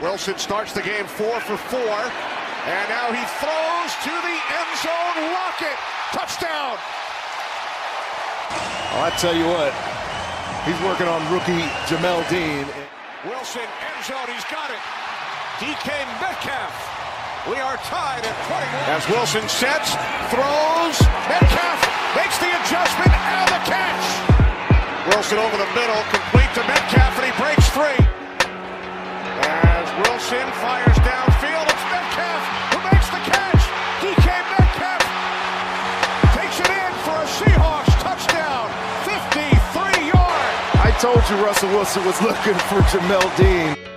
Wilson starts the game four for four. And now he throws to the end zone. Rocket. Touchdown. Oh, I tell you what, he's working on rookie Jamel Dean. Wilson, end zone. He's got it. DK Metcalf. We are tied at 21. As Wilson sets, throws, Metcalf makes the adjustment and the catch. Wilson over the middle, complete to Metcalf, and he breaks free. Wilson fires downfield, it's Metcalf who makes the catch. DK Metcalf takes it in for a Seahawks touchdown, 53 yards. I told you Russell Wilson was looking for Jamel Dean.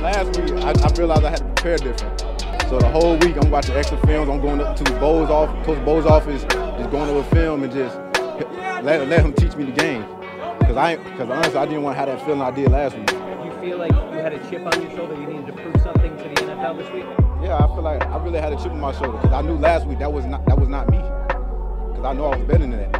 Last week, I, I realized I had to prepare different. So the whole week, I'm watching extra films. I'm going up to Bowles' off, Coach Bowles' office, just going over film and just let, let him teach me the game. Because I, because honestly, I didn't want to have that feeling I did last week. You feel like you had a chip on your shoulder? You needed to prove something to the NFL this week? Yeah, I feel like I really had a chip on my shoulder because I knew last week that was not that was not me. Because I know I was better than that.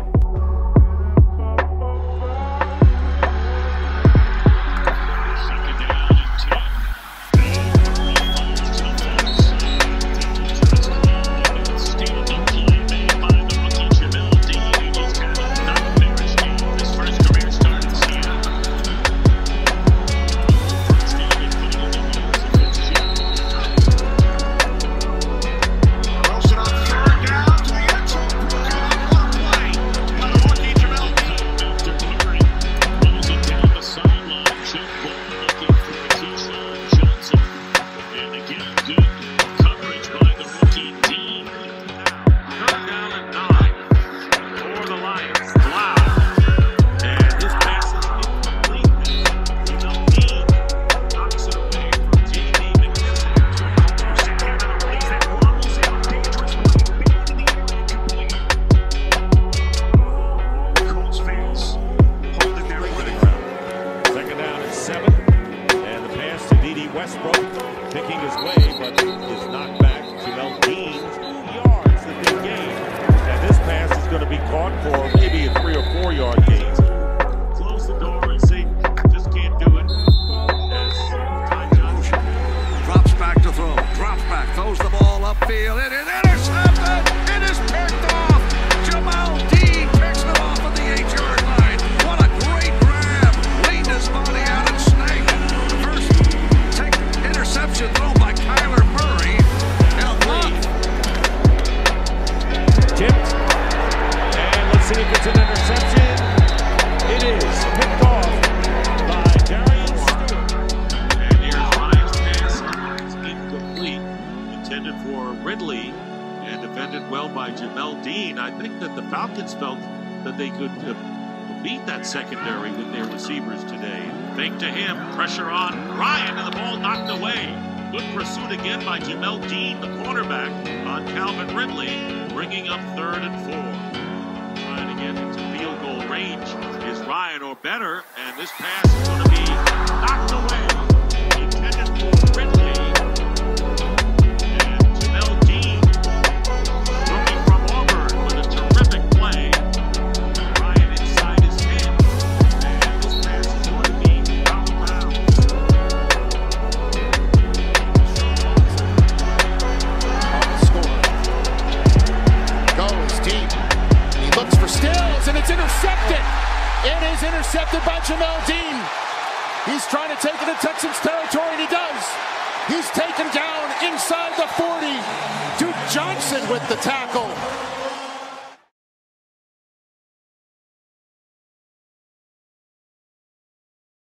Westbrook, picking his way, but is knocked back. Jamel Dean, two yards that they gained. And this pass is going to be caught for maybe a three or four yard gain. Ridley and defended well by Jamel Dean. I think that the Falcons felt that they could uh, beat that secondary with their receivers today. Fake to him. Pressure on Ryan and the ball knocked away. Good pursuit again by Jamel Dean, the cornerback, on Calvin Ridley, bringing up third and four. Trying to get into field goal range is Ryan or better, and this pass is going to be knocked away. Intercepted by Jamel Dean. He's trying to take it to Texans territory, and he does. He's taken down inside the 40. Duke Johnson with the tackle.